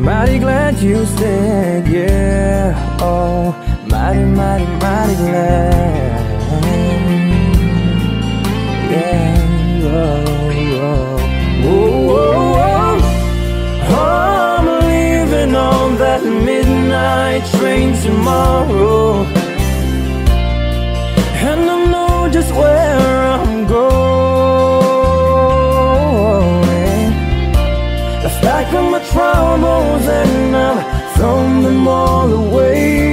Mighty glad you stayed. Yeah. Oh, mighty, mighty, mighty glad. Yeah. Oh, oh. I'm leaving on that midnight train tomorrow. And I've thrown them all away.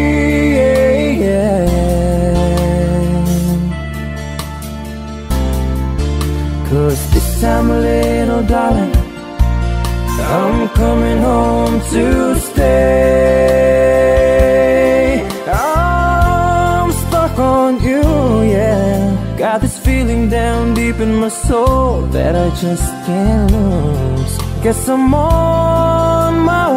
Cause this time, little darling, I'm coming home to stay. I'm stuck on you, yeah. Got this feeling down deep in my soul that I just can't lose. Guess I'm on my way.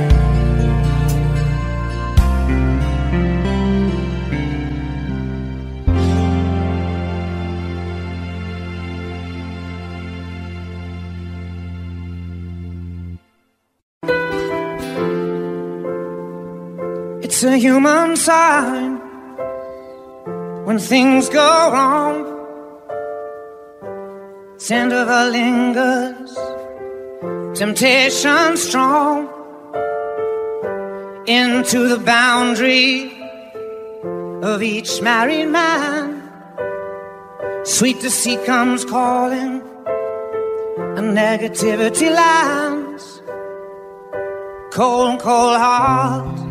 It's a human sign when things go wrong. Her lingers, temptation strong. Into the boundary of each married man. Sweet deceit comes calling, and negativity lands. Cold, cold heart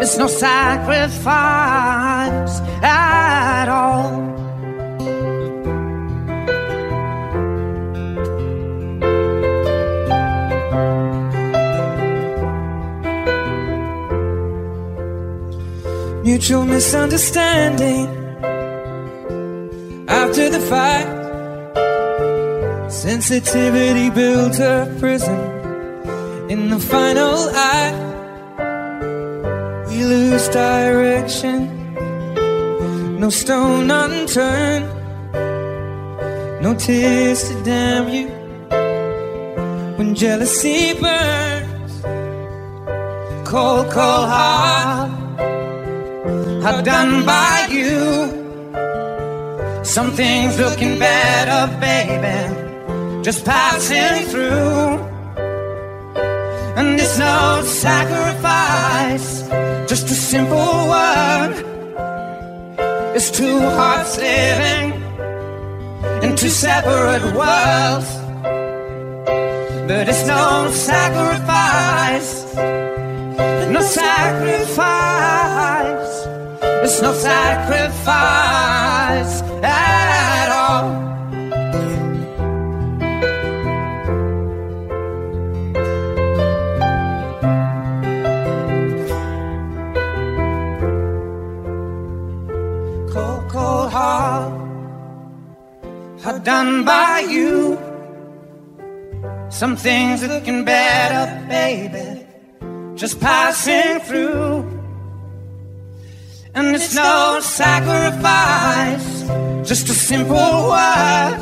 It's no sacrifice at all. Mutual misunderstanding after the fight. Sensitivity built a prison in the final act. We lose direction, no stone unturned, no tears to damn you. When jealousy burns, cold, cold heart, are done by you. Some things looking better, baby, just passing through. And it's no sacrifice, just a simple word. It's two hearts living in two separate worlds. But it's no sacrifice, no sacrifice, it's no sacrifice at are done by you. Some things looking better, baby, just passing through. And it's no sacrifice, just a simple word.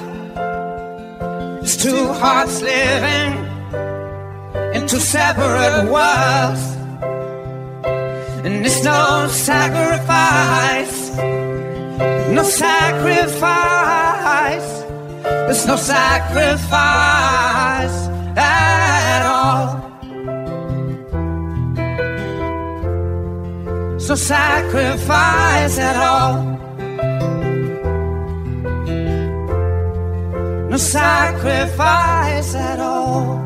It's two hearts living in two separate worlds. And it's no sacrifice, no sacrifice. There's no sacrifice at all. So sacrifice at all. No sacrifice at all.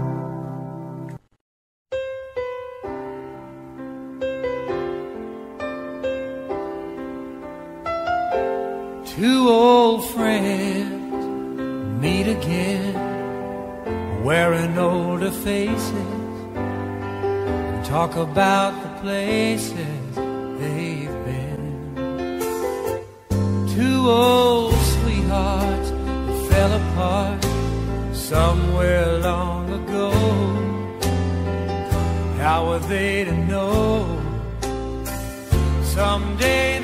Friends meet again, wearing older faces, and talk about the places they've been. Two old sweethearts fell apart somewhere long ago. How were they to know someday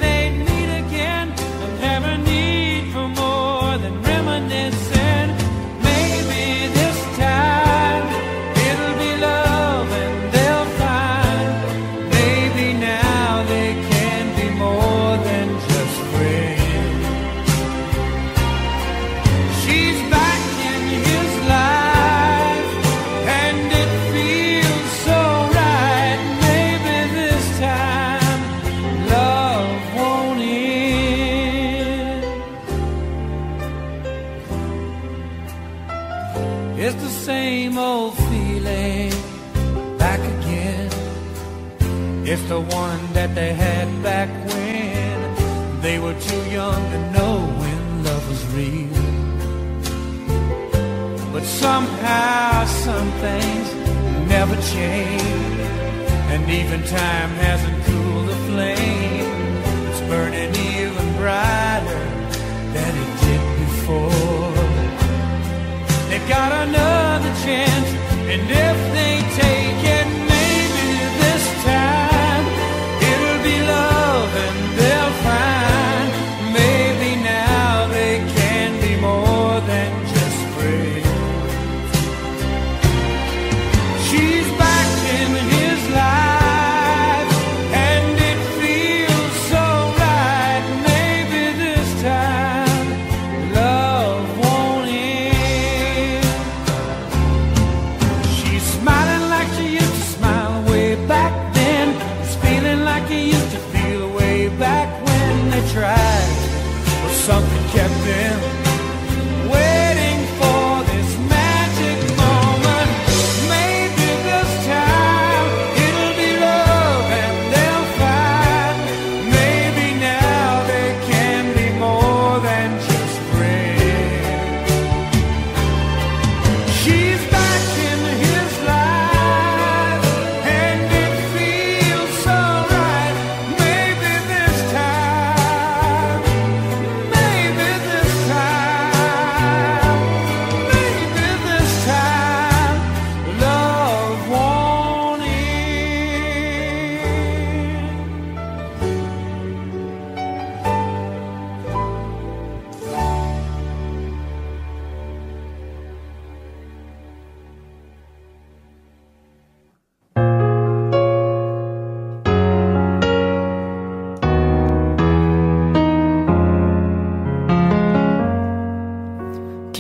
somehow some things never change, and even time hasn't cooled the flame. It's burning even brighter than it did before. They've got another chance, and if they take it, maybe this time.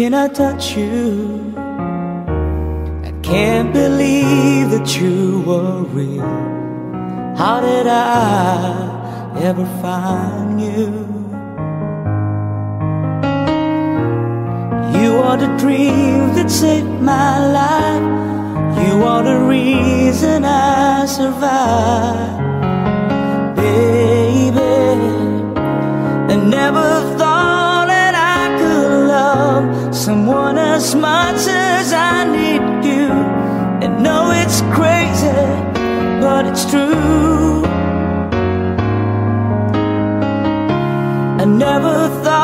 Can I touch you? I can't believe that you were real. How did I ever find you? You are the dream that saved my life. You are the reason I survived. Baby, I never someone as much as I need you. And know it's crazy, but it's true. I never thought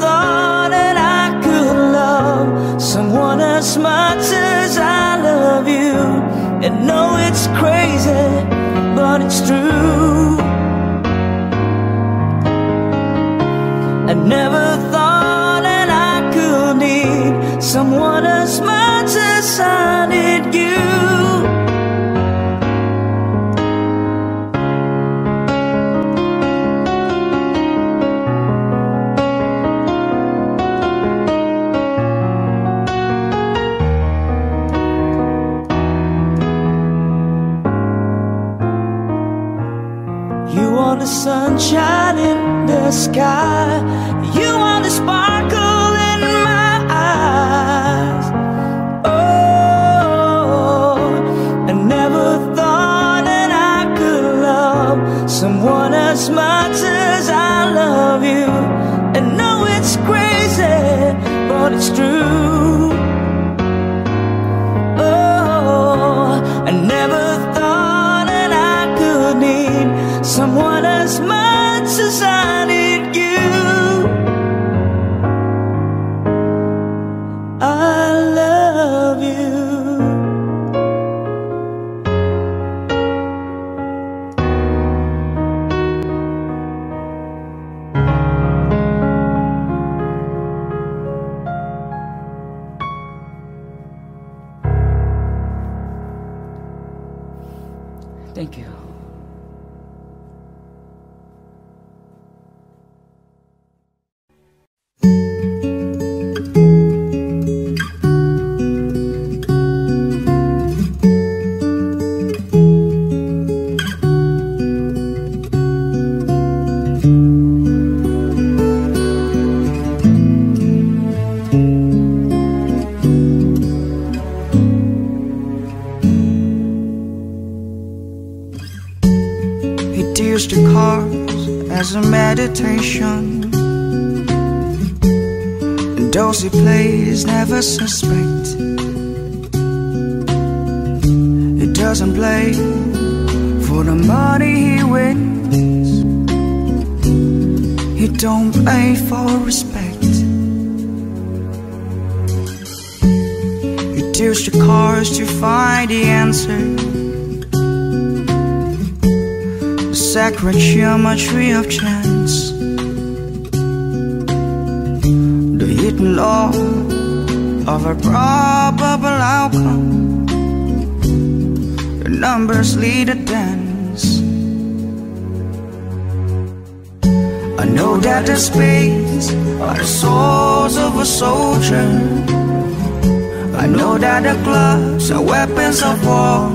someone as much as I love you. And know it's crazy, but it's true. I never thought that I could need someone as much as I never suspect. He doesn't play for the money he wins. He don't play for respect. He tears the cars to find the answer. The sacred geometry of chance. The hidden law of a probable outcome. The numbers lead a dance. I know that the spades are the souls of a soldier. I know that the clubs are weapons of war.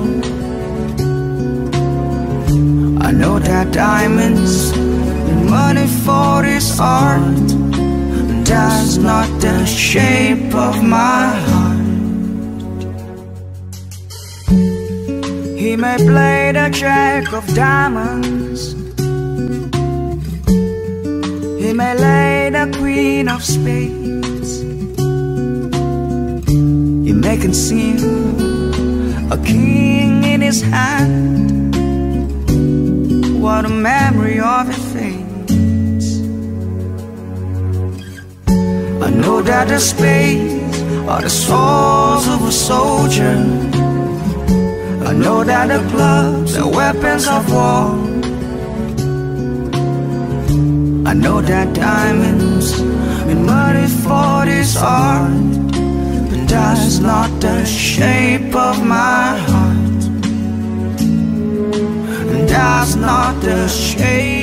I know that diamonds and money for this art That's not the shape of my heart. He may play the jack of diamonds. He may lay the queen of spades. He may conceal a king in his hand. What a memory of know that the spades are the swords of a soldier. I know that the clubs are weapons of war. I know that diamonds been money for this art, but that's not the shape of my heart. And that's not the shape.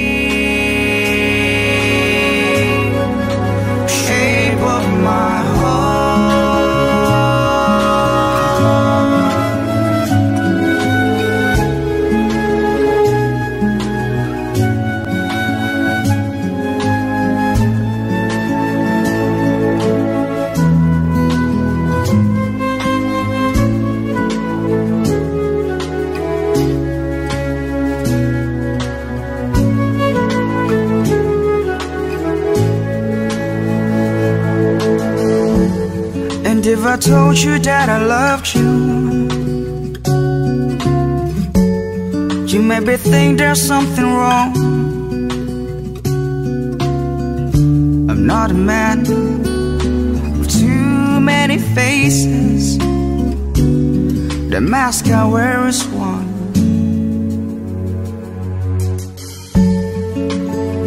Told you that I loved you. You maybe think there's something wrong. I'm not a man with too many faces. The mask I wear is one.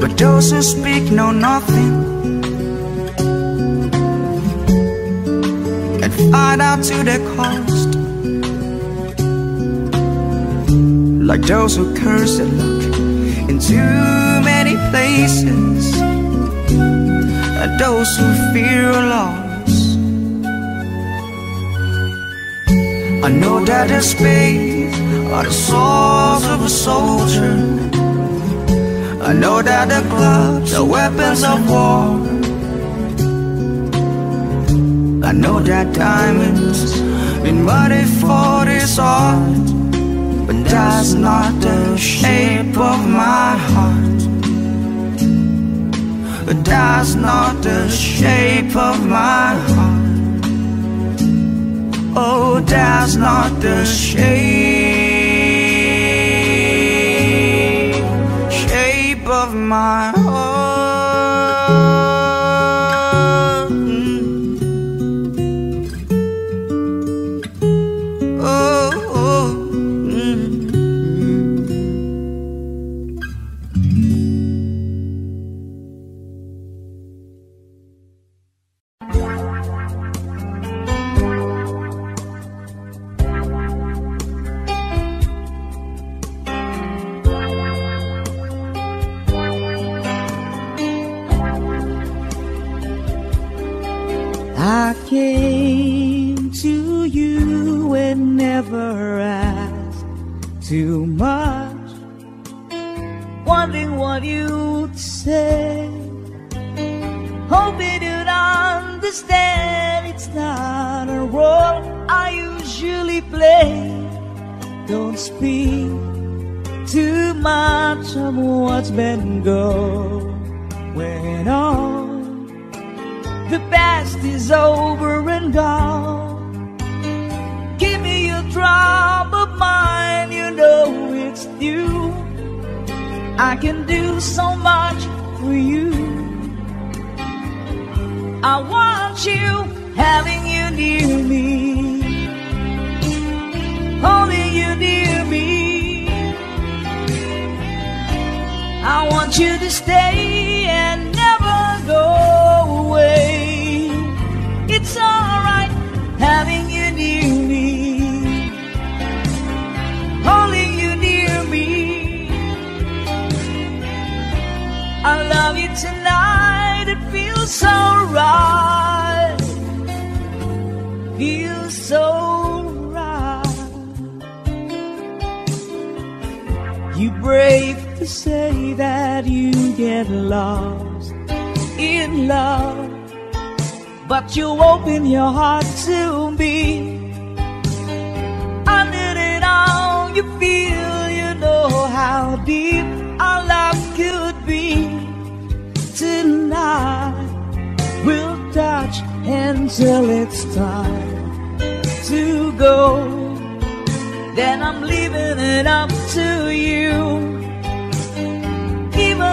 But those who speak know nothing find out to the cost Like those who curse and look in too many places. And those who fear loss. I know that the spades are the swords of a soldier. I know that the gloves are weapons of war I know that diamonds been muddy for this art But that's not the shape of my heart. But that's not the shape of my heart. Oh, that's not the shape Shape of my heart stay and never go away. It's alright having you near me, holding you near me. I love you tonight, it feels so right. Feels so right. You brave to say get lost in love, but you open your heart to me. Under it all, you feel you know how deep our love could be. Tonight, we'll touch until it's time to go. Then I'm leaving it up to you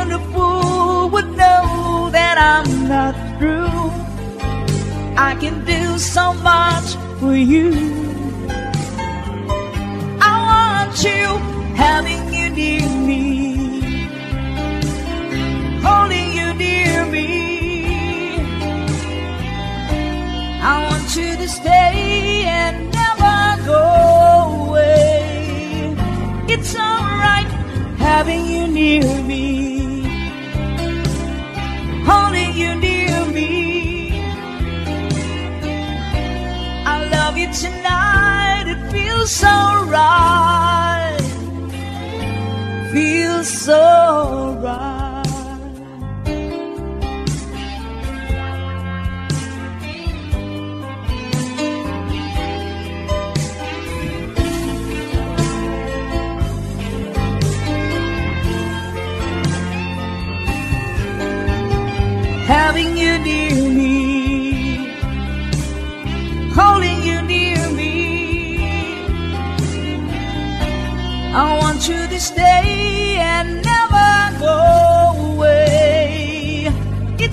only fool would know that I'm not through. I can do so much for you. I want you, having you near me, holding you near me. I want you to stay and never go away. It's alright having you near me you near me. I love you tonight, it feels so right, feels so right.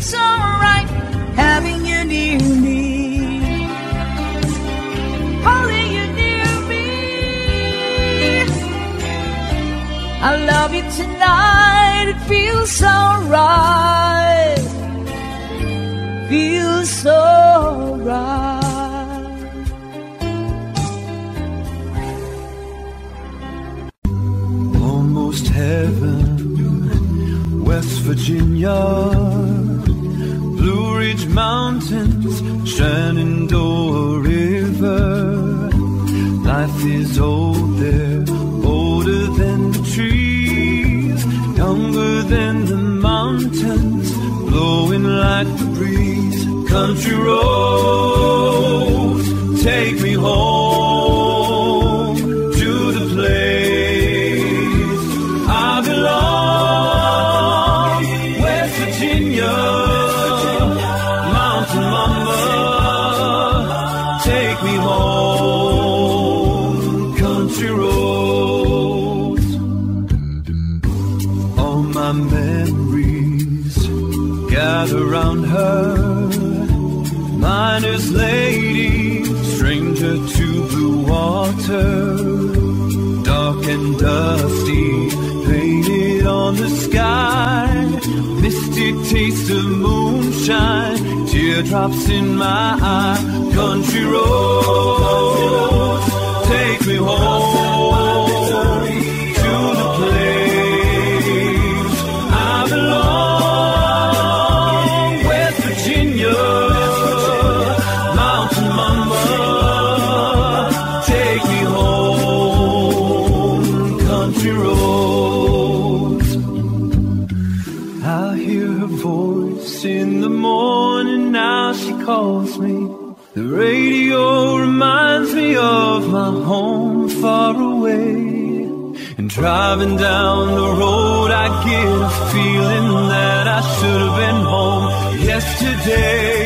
It's alright having you near me, holding you near me. I love you tonight, it feels so right feels so right. Almost heaven, West Virginia, Is old there, older than the trees, younger than the mountains, blowing like the breeze. Country roads, take me home teardrops in my eye. Country roads, take me home down the road, I get a feeling that I should have been home yesterday. Yesterday,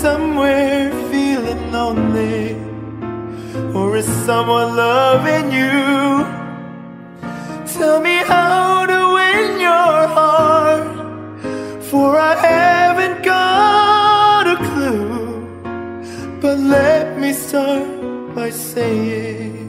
somewhere feeling lonely? Or is someone loving you? Tell me how to win your heart For I haven't got a clue But let me start by saying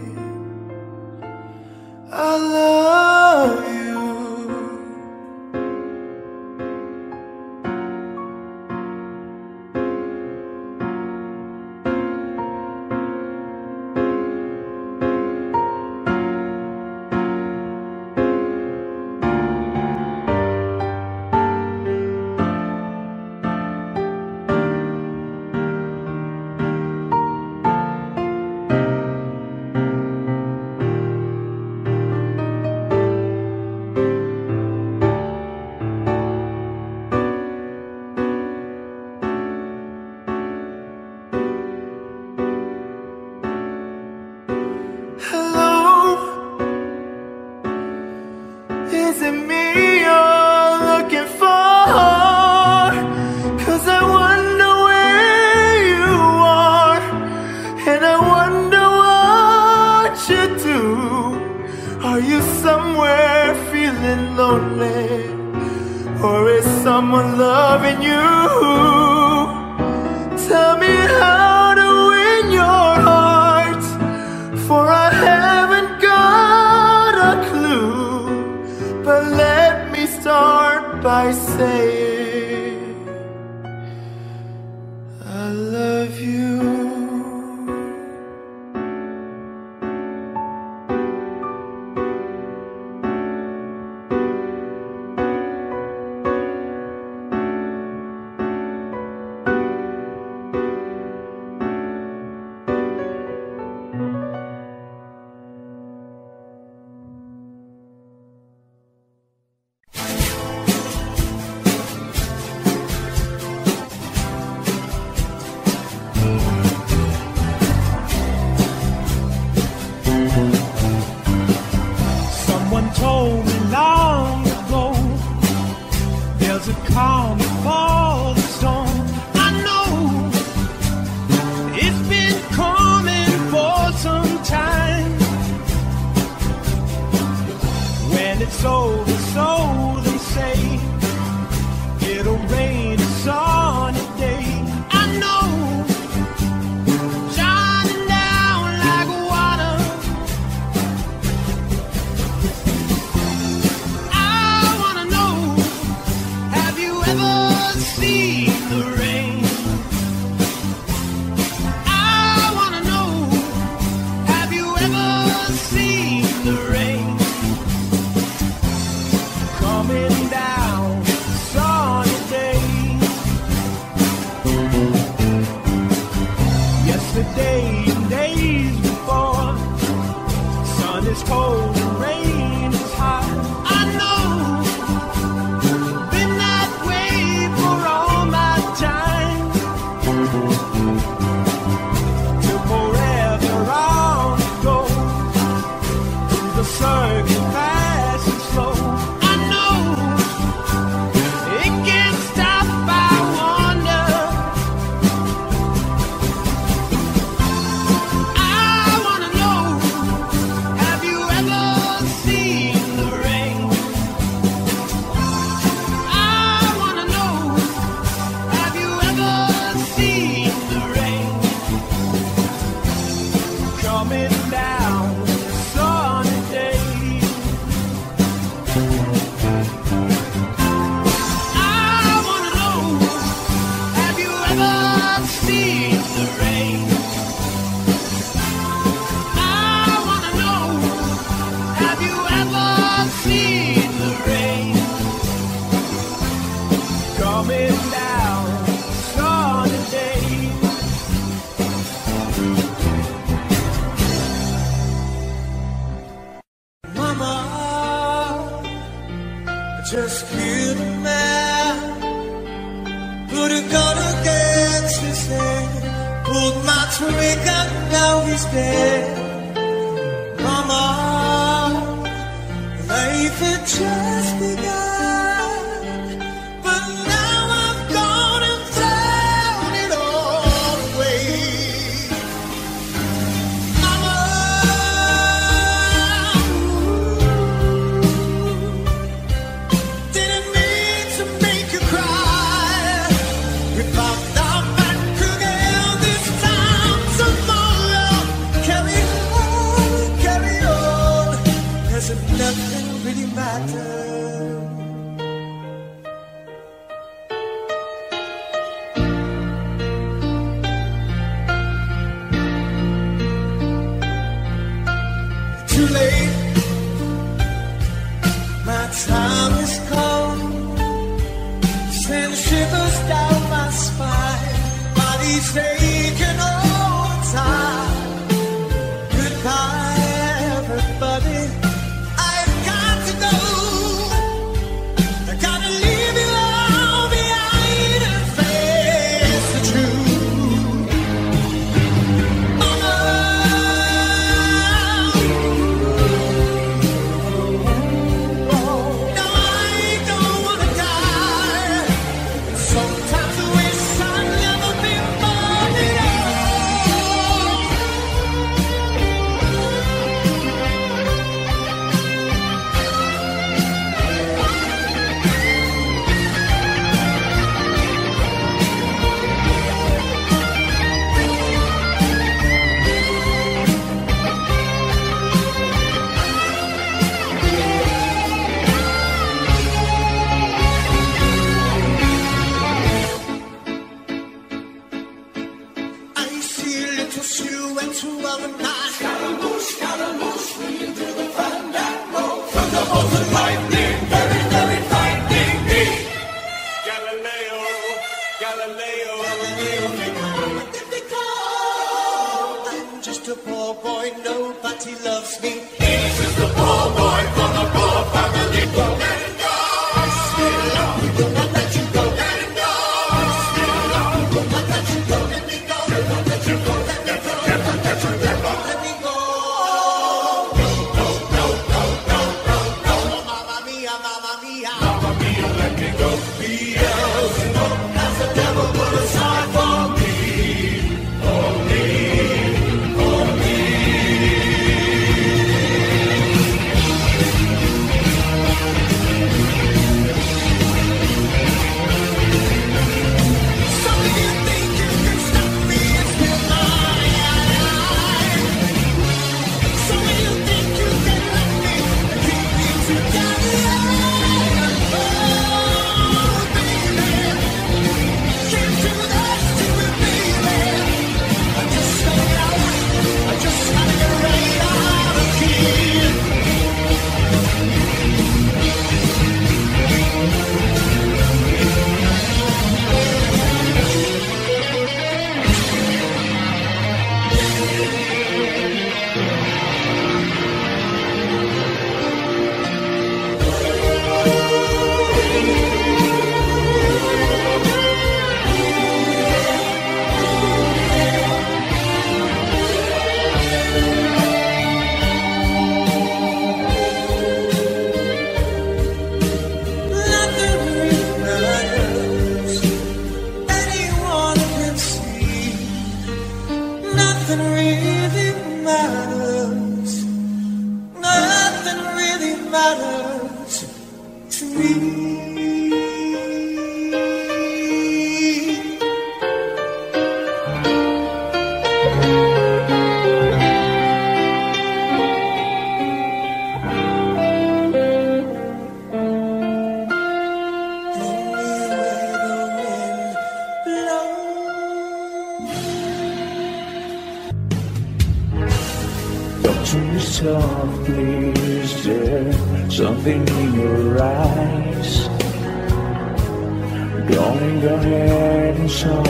Going ahead in sorrow,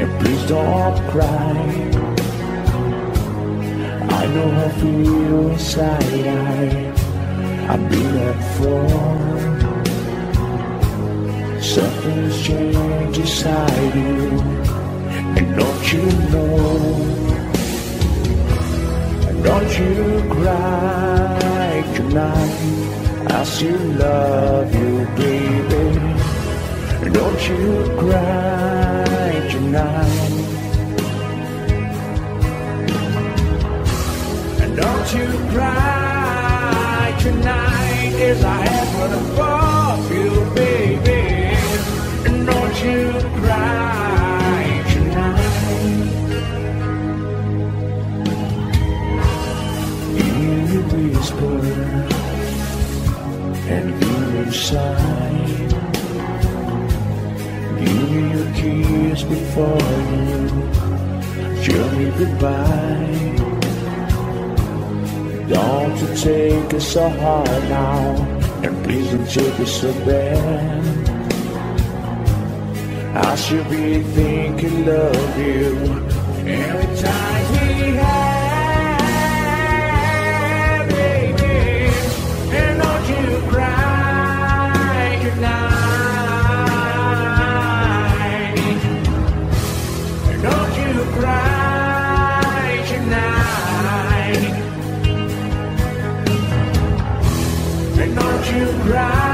and please don't cry. I know how feel inside. I, I've been there before. Something's changed inside you, and don't you know? Don't you cry tonight. I still love you, baby. Don't you cry tonight. And don't you cry tonight as I heaven above you, baby. And don't you cry tonight. You whisper and you sigh. Me kiss before you tell me goodbye. Don't you take it so hard now, and please don't take it so bad. I should be thinking of you every time we have, cry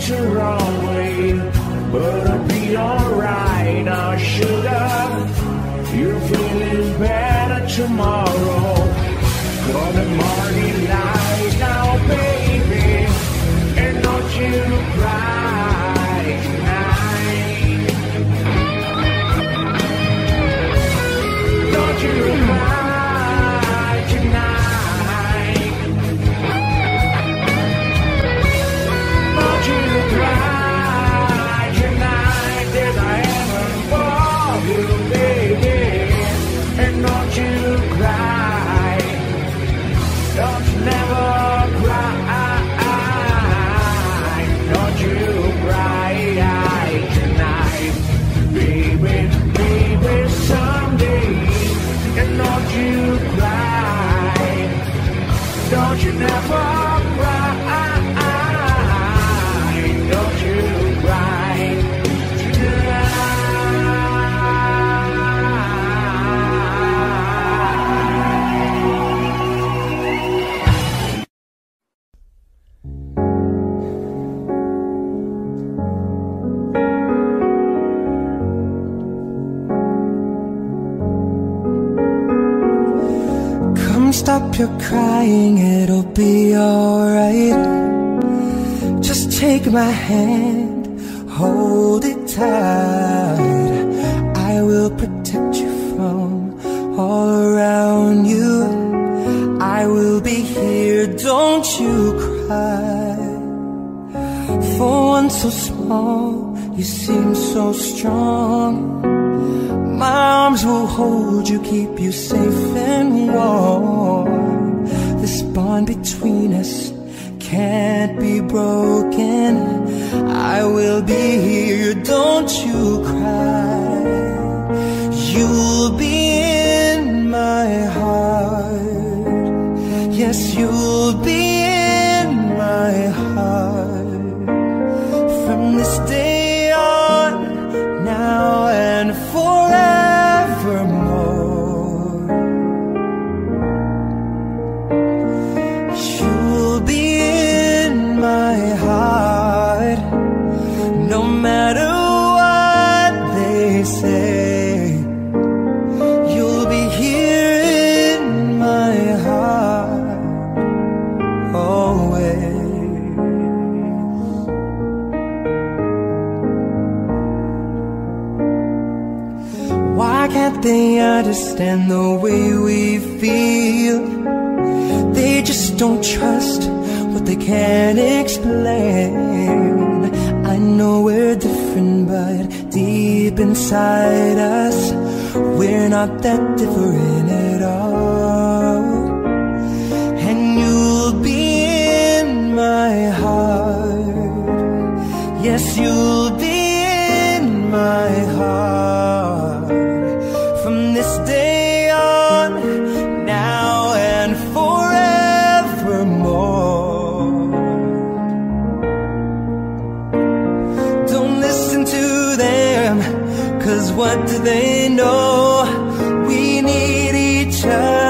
it your own way. But I'll be alright now, sugar. You're feeling better tomorrow. For the morning light now, baby. And don't you cry. Don't you hand,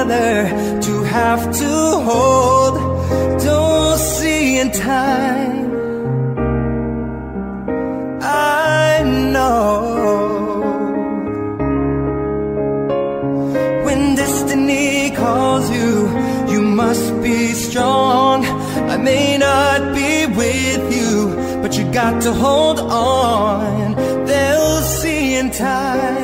together to have to hold. Don't see in time. I know when destiny calls you, you must be strong. I may not be with you, but you got to hold on. They'll see in time.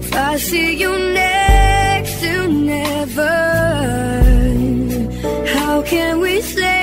If I see you next to never How can we say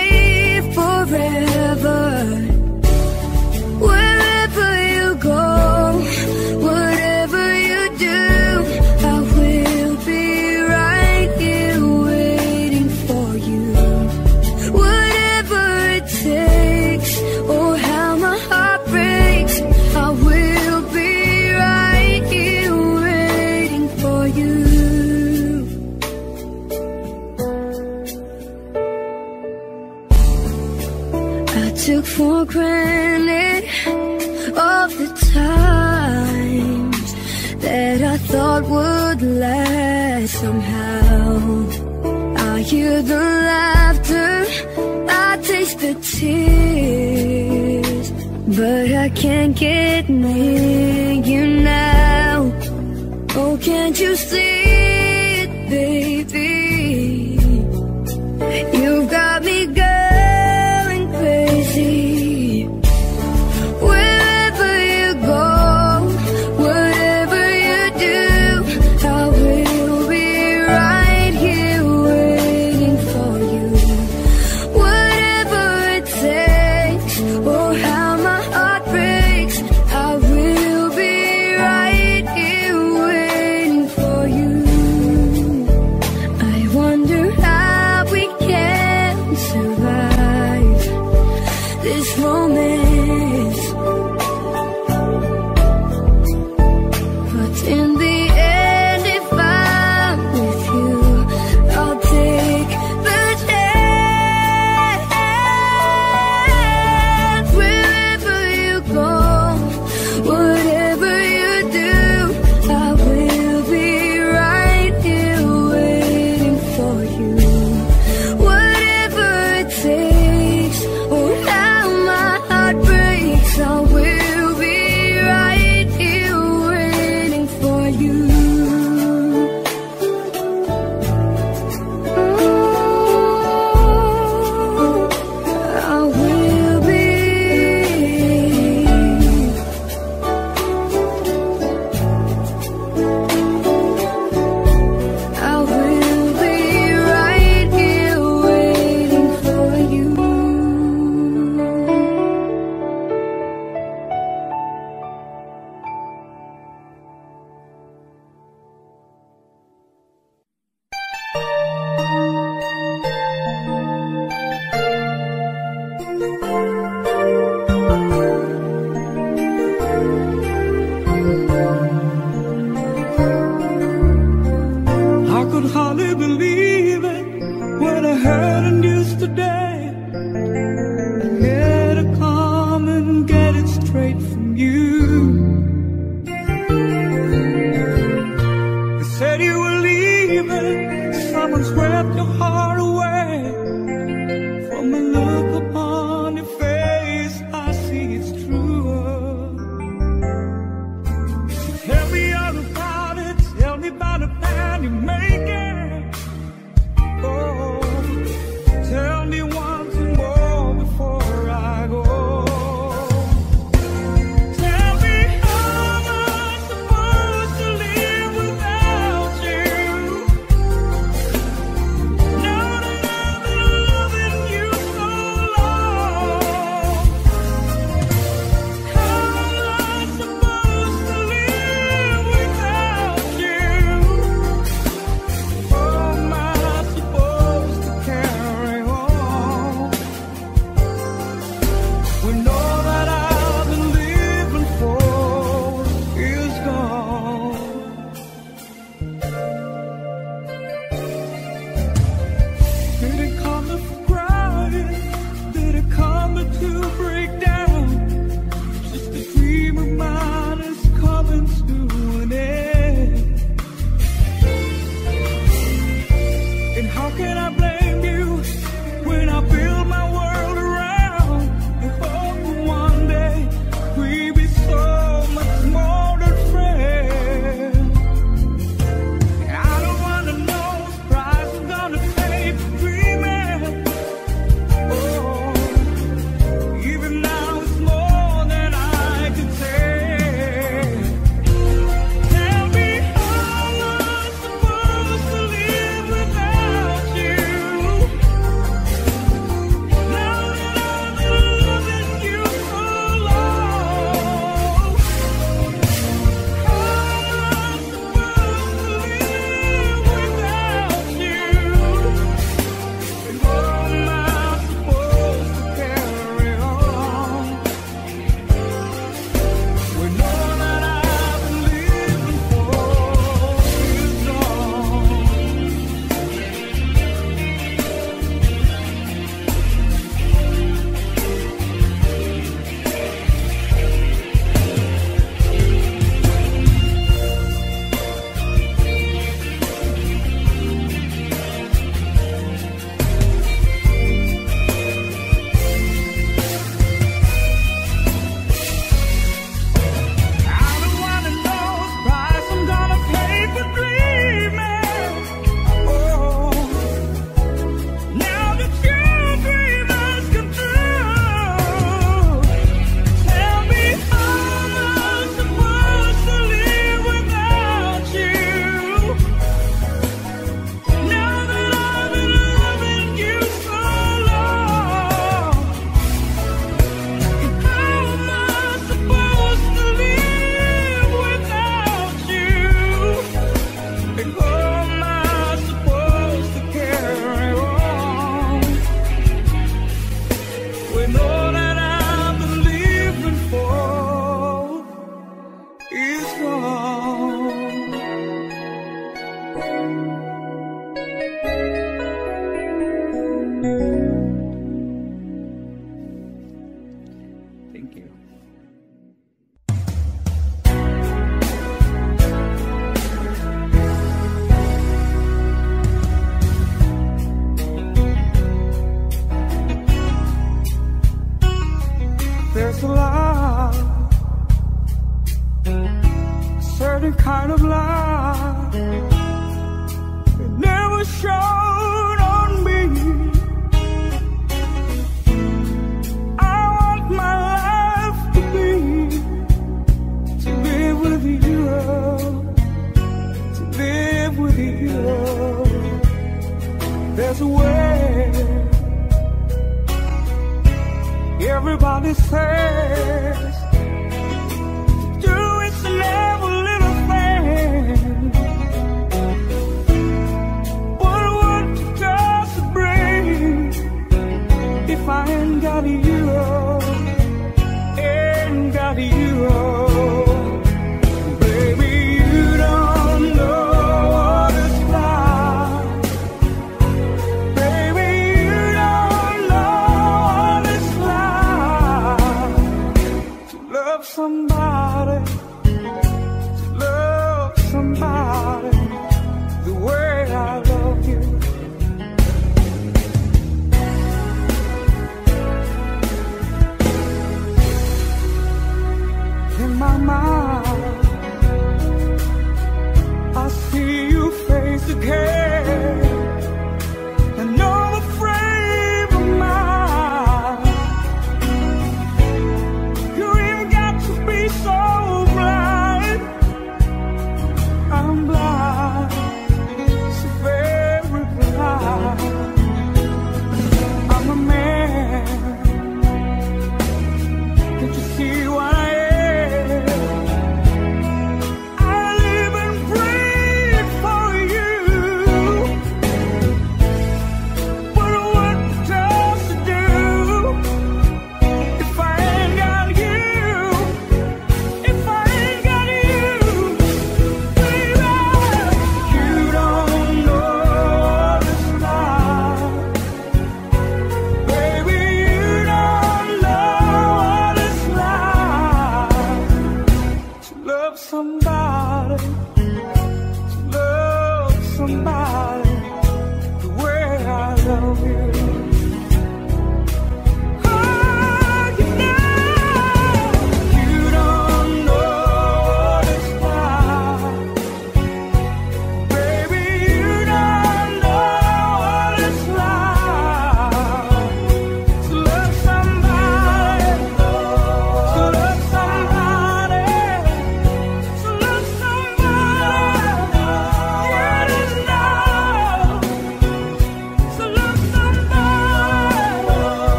the laughter, I taste the tears. But I can't get near you now Oh, can't you see? from you.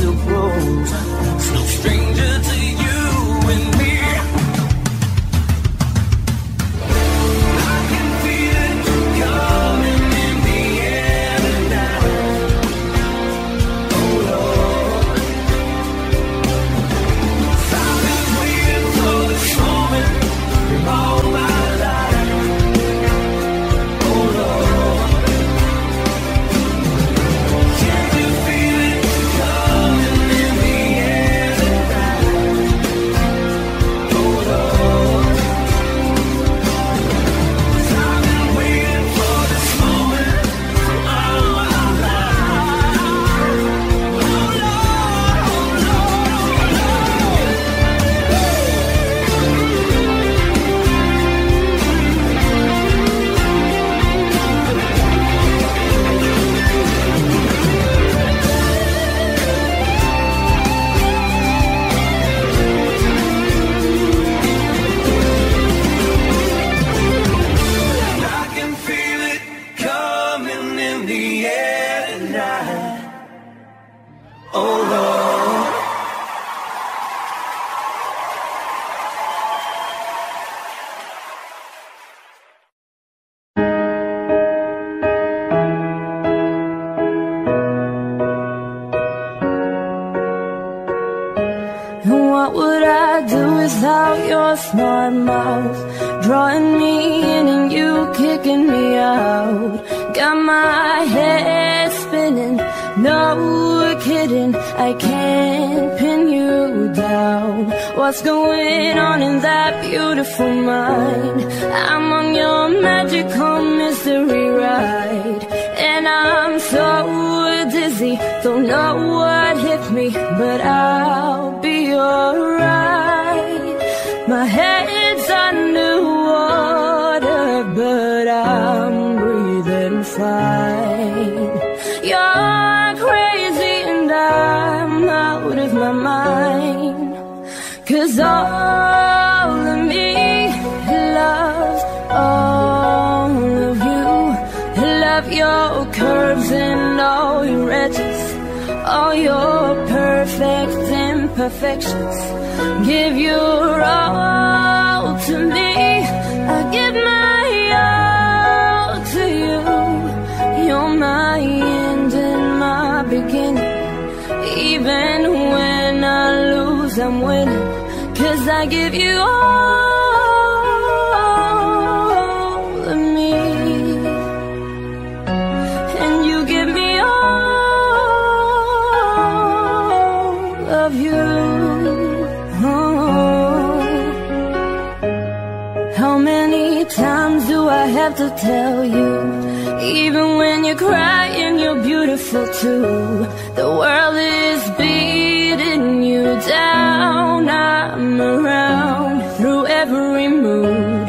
The air? I give you all of me And you give me all of you Oh. How many times do I have to tell you? Even when you're crying, you're beautiful too. The world is you down. I'm around through every mood.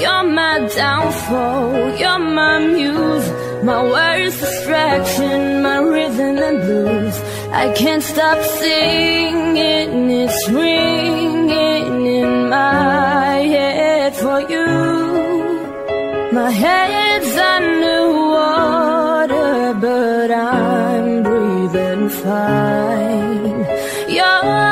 You're my downfall, you're my muse. My worst distraction, my rhythm and blues. I can't stop singing, it's ringing in my head for you. My head's underwater, but I'm breathing fine. You're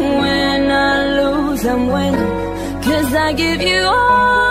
lose, I'm winning. Cause I give you all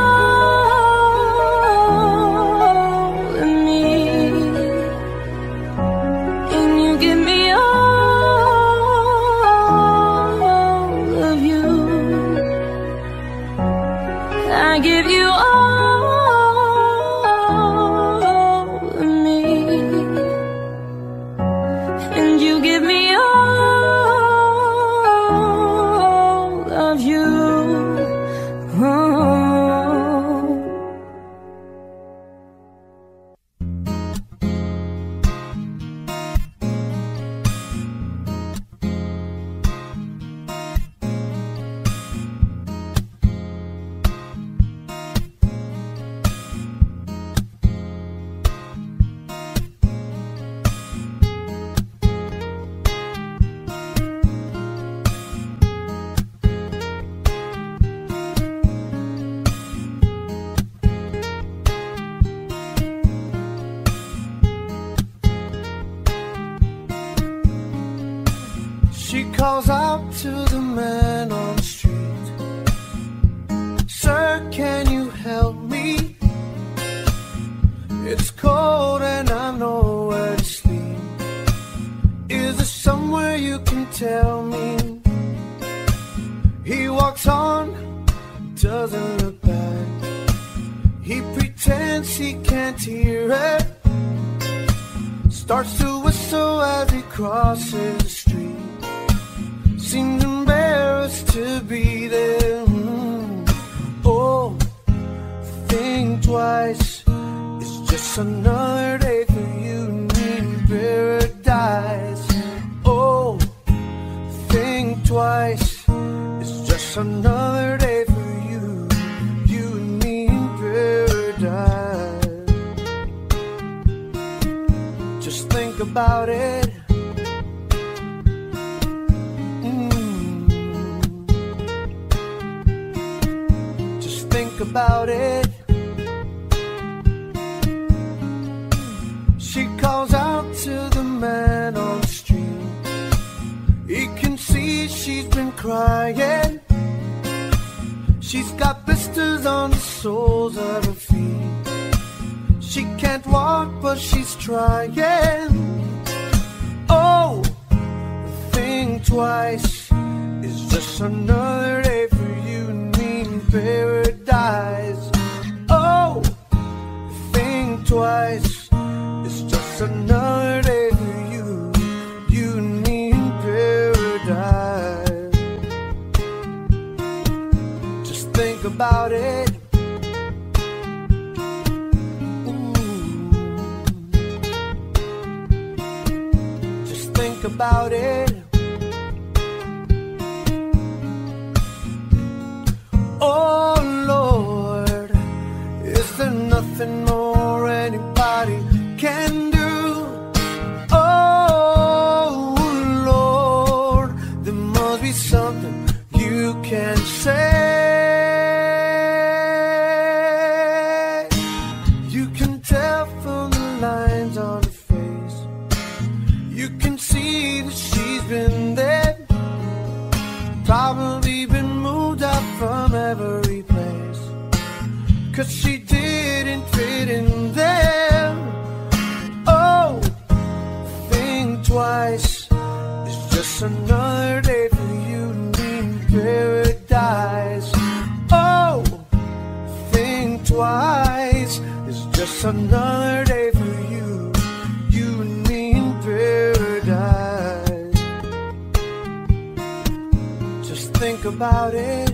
about it.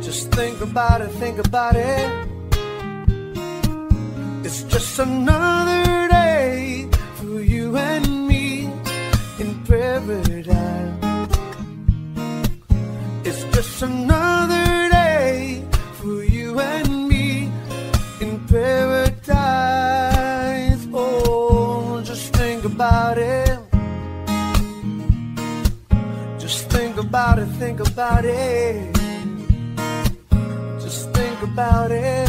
Just think about it, think about it. It's just another day for you and me in paradise. It's just another about it. Just think about it.